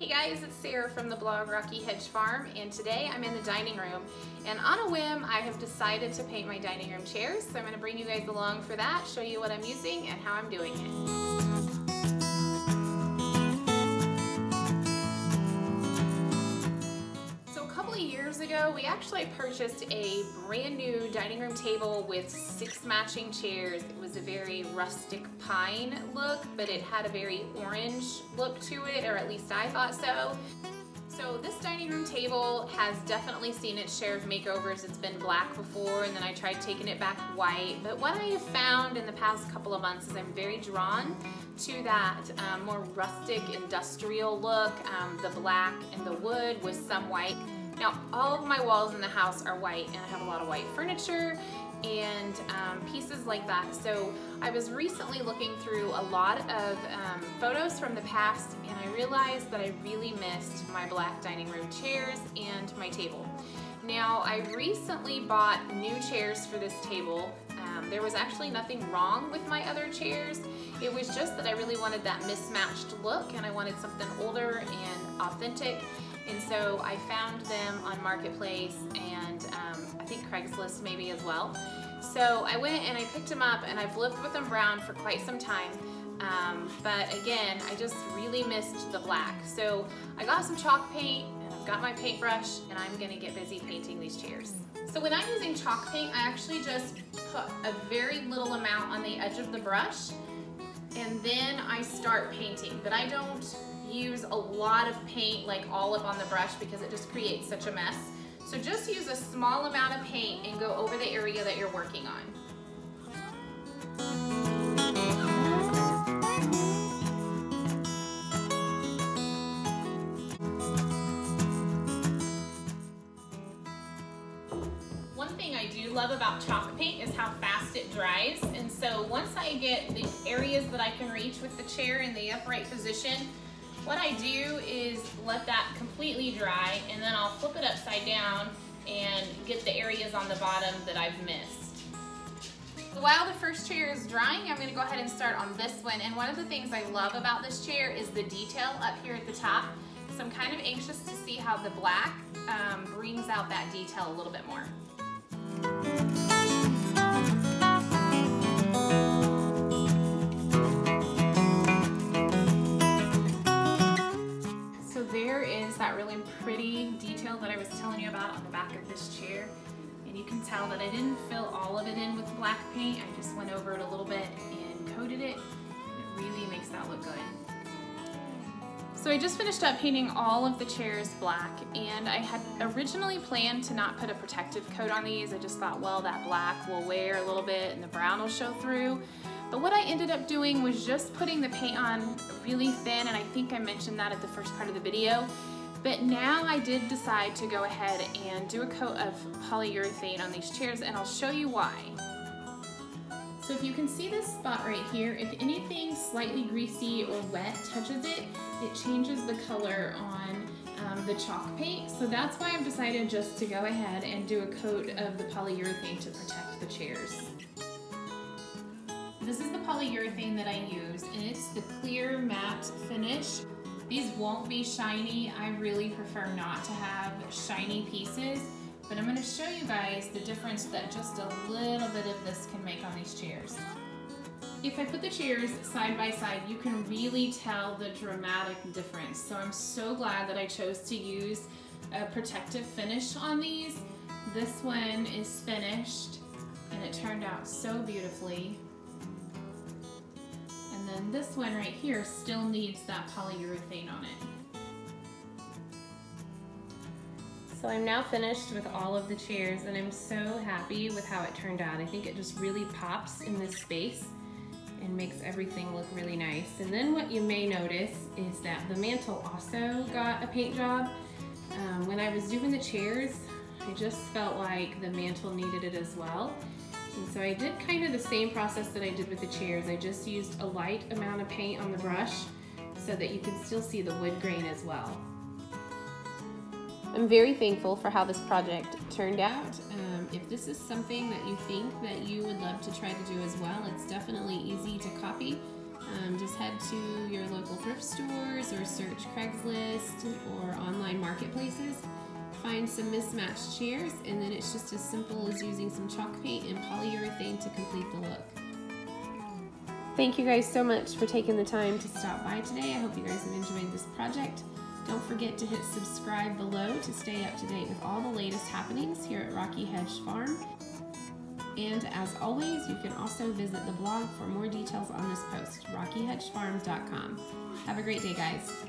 Hey guys, it's Sarah from the blog Rocky Hedge Farm and today I'm in the dining room and on a whim I have decided to paint my dining room chairs so I'm going to bring you guys along for that, show you what I'm using and how I'm doing it. We actually purchased a brand new dining room table with six matching chairs. It was a very rustic pine look, but it had a very orange look to it, or at least I thought so. So this dining room table has definitely seen its share of makeovers. It's been black before and then I tried taking it back white. But what I have found in the past couple of months is I'm very drawn to that um, more rustic industrial look, um, the black and the wood with some white. Now, all of my walls in the house are white and I have a lot of white furniture and um, pieces like that. So I was recently looking through a lot of um, photos from the past and I realized that I really missed my black dining room chairs and my table. Now I recently bought new chairs for this table. Um, there was actually nothing wrong with my other chairs. It was just that I really wanted that mismatched look and I wanted something older and authentic and so I found them on Marketplace and um, I think Craigslist maybe as well. So I went and I picked them up and I've lived with them brown for quite some time. Um, but again, I just really missed the black. So I got some chalk paint I've got my paintbrush and I'm gonna get busy painting these chairs. So when I'm using chalk paint, I actually just put a very little amount on the edge of the brush and then I start painting, but I don't use a lot of paint like all up on the brush because it just creates such a mess. So just use a small amount of paint and go over the area that you're working on. Thing I do love about chalk paint is how fast it dries. And so once I get the areas that I can reach with the chair in the upright position, what I do is let that completely dry and then I'll flip it upside down and get the areas on the bottom that I've missed. While the first chair is drying, I'm gonna go ahead and start on this one. And one of the things I love about this chair is the detail up here at the top. So I'm kind of anxious to see how the black um, brings out that detail a little bit more. Pretty detail that I was telling you about on the back of this chair. And you can tell that I didn't fill all of it in with black paint. I just went over it a little bit and coated it. It really makes that look good. So I just finished up painting all of the chairs black and I had originally planned to not put a protective coat on these. I just thought, well, that black will wear a little bit and the brown will show through. But what I ended up doing was just putting the paint on really thin and I think I mentioned that at the first part of the video. But now I did decide to go ahead and do a coat of polyurethane on these chairs and I'll show you why. So if you can see this spot right here, if anything slightly greasy or wet touches it, it changes the color on um, the chalk paint. So that's why I've decided just to go ahead and do a coat of the polyurethane to protect the chairs. This is the polyurethane that I use and it's the clear matte finish. These won't be shiny. I really prefer not to have shiny pieces, but I'm gonna show you guys the difference that just a little bit of this can make on these chairs. If I put the chairs side by side, you can really tell the dramatic difference. So I'm so glad that I chose to use a protective finish on these. This one is finished and it turned out so beautifully And then this one right here still needs that polyurethane on it. So I'm now finished with all of the chairs and I'm so happy with how it turned out. I think it just really pops in this space makes everything look really nice. And then what you may notice is that the mantle also got a paint job. Um, when I was doing the chairs, I just felt like the mantle needed it as well. And so I did kind of the same process that I did with the chairs. I just used a light amount of paint on the brush so that you can still see the wood grain as well. I'm very thankful for how this project turned out. Um, if this is something that you think that you would love to try to do as well, it's definitely easy to copy. Um, just head to your local thrift stores or search Craigslist or online marketplaces. Find some mismatched chairs, and then it's just as simple as using some chalk paint and polyurethane to complete the look. Thank you guys so much for taking the time to stop by today. I hope you guys have enjoyed this project. Don't forget to hit subscribe below to stay up to date with all the latest happenings here at Rocky Hedge Farm. And as always, you can also visit the blog for more details on this post, rockyhedgefarm.com. Have a great day, guys.